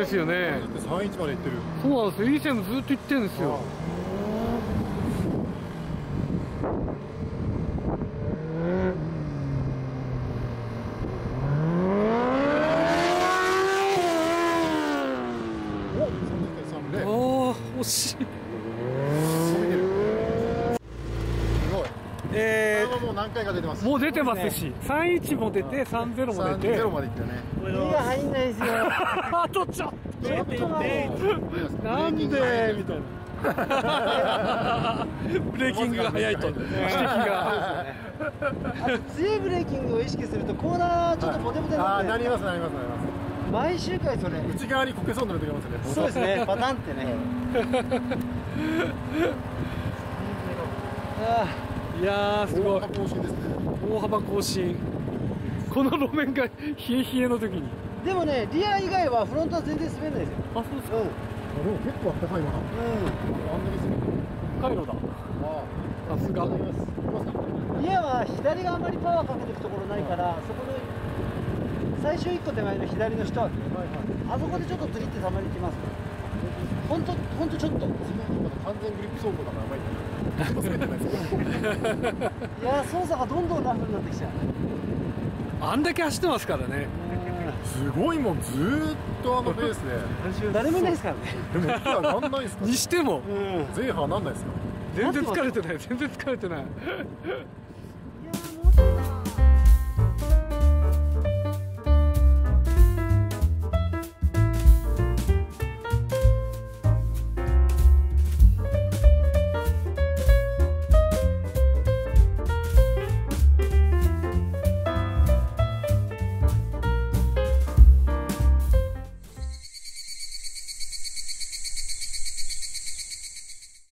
出そうですよね。だって31まで行ってる。そうなんですよ。いい線ずっと行ってるんですよ。お30.30ああ惜しい伸びてるすごいえこれはもう何回か出てます。ー、もう出てますし31も出て30も出て。30まで行ってね。2が入んないですよ。あとちょっちょっとなんでみたいな。ブレーキングが速いと。指摘が。あと強いブレーキングを意識するとコーナーちょっとボテボテにあなってあなりますなりますなります。毎周回それ。内側にこけそうになる時ありますね。そうですねパタンってね。あいやーすごい。大幅更新。ですね大幅更新この路面が冷え冷えの時に。ーでもねリア以外はフロントは全然滑らないですよ。あそうですか。うあでも結構あったかいなあん。なにする回路だ。あさすが。リアは左があんまりパワーかけていくところないからそこの最終1個手前の左の下はあそこでちょっと釣りってたまにきますほんとほんとちょっとい完全グリップ走行だからやばい滑ってないや操作がどんどんラフになってきちゃう。あんだけ走ってますからね。すごいもんずーっとあのペースで。誰もいないですからね。でも息はなんないですか？にしても。うん。ゼーハーなんないですか？全然疲れてない。全然疲れてない